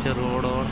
नीचे रोड और